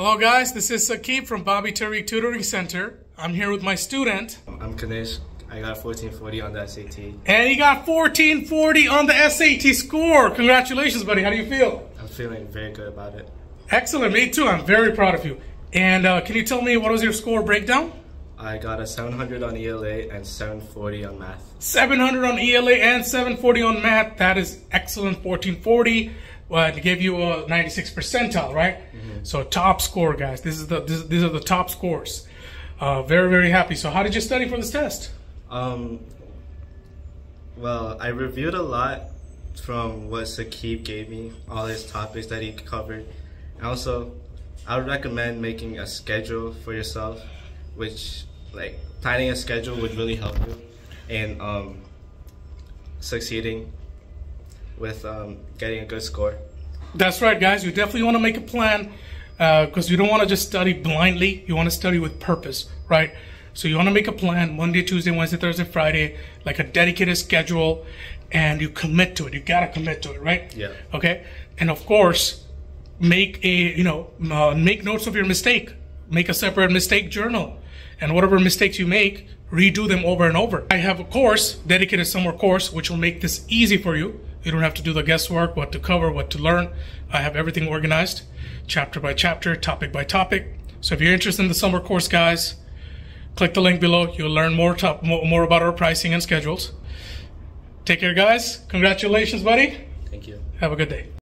Hello, guys. This is Sakib from Bobby-Tariq Tutoring Center. I'm here with my student, I'm Kanishk. I got 1440 on the SAT. and he got 1440 on the SAT score. Congratulations, buddy. How do you feel? I'm feeling very good about it. Excellent. Me too. I'm very proud of you. And uh, can you tell me what was your score breakdown? I got a 700 on ELA and 740 on math. 700 on ELA and 740 on math. That is excellent. 1440. Well, it gave you a 96 percentile, right? So top score, guys. This is the this, these are the top scores. Uh, very very happy. So how did you study for this test? Um, well, I reviewed a lot from what Sakib gave me, all his topics that he covered. And also, I would recommend making a schedule for yourself, which, like, planning a schedule would really help you in um, succeeding with um, getting a good score. That's right, guys. You definitely want to make a plan because you don't want to just study blindly. You want to study with purpose, right? So you want to make a plan Monday, Tuesday, Wednesday, Thursday, Friday, like a dedicated schedule, and you commit to it. You gotta commit to it, right? Yeah. Okay. And of course, make a you know uh, make notes of your mistake. Make a separate mistake journal, and whatever mistakes you make, redo them over and over. I have a course dedicated summer course which will make this easy for you. You don't have to do the guesswork, what to cover, what to learn. I have everything organized, chapter by chapter, topic by topic. So if you're interested in the summer course, guys, click the link below. You'll learn more top, more, more about our pricing and schedules. Take care, guys. Congratulations, buddy. Thank you. Have a good day.